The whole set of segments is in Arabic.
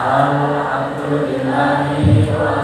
Alhamdulillahi wa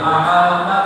أعاننا